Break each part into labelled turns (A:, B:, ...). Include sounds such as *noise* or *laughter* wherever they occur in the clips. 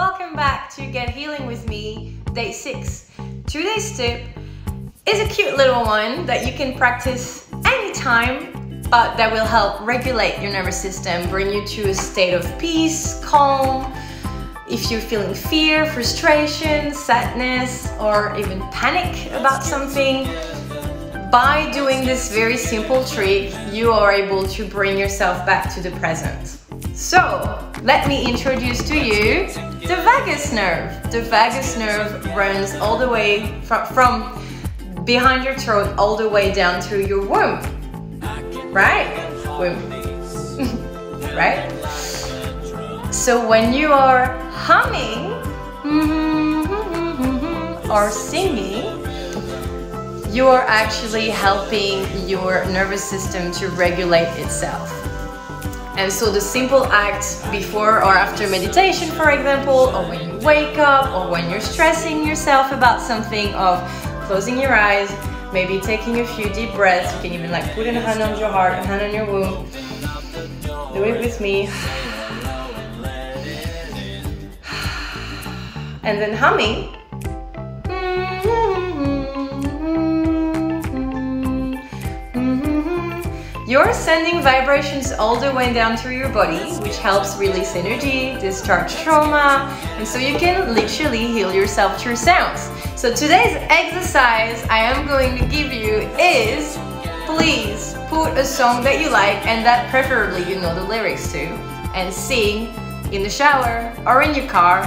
A: Welcome back to Get Healing with me, day six. Today's tip is a cute little one that you can practice anytime, but that will help regulate your nervous system, bring you to a state of peace, calm. If you're feeling fear, frustration, sadness, or even panic about something, by doing this very simple trick, you are able to bring yourself back to the present. So, let me introduce to you the vagus nerve. The vagus nerve runs all the way from, from behind your throat all the way down to your womb. Right? Womb. *laughs* right? So when you are humming *laughs* or singing, you are actually helping your nervous system to regulate itself. And so the simple act before or after meditation, for example, or when you wake up, or when you're stressing yourself about something of closing your eyes, maybe taking a few deep breaths, you can even like put a hand on your heart, a hand on your womb. Do it with me. *sighs* And then humming You're sending vibrations all the way down through your body, which helps release energy, discharge trauma, and so you can literally heal yourself through sounds. So today's exercise I am going to give you is, please put a song that you like and that preferably you know the lyrics to, and sing in the shower or in your car.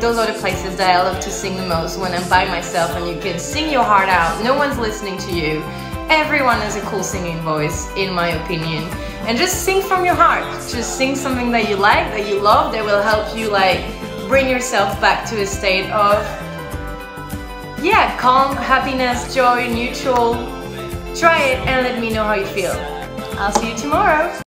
A: Those are the places that I love to sing the most when I'm by myself and you can sing your heart out, no one's listening to you Everyone has a cool singing voice, in my opinion. And just sing from your heart. Just sing something that you like, that you love, that will help you like bring yourself back to a state of yeah, calm, happiness, joy, neutral. Try it and let me know how you feel. I'll see you tomorrow.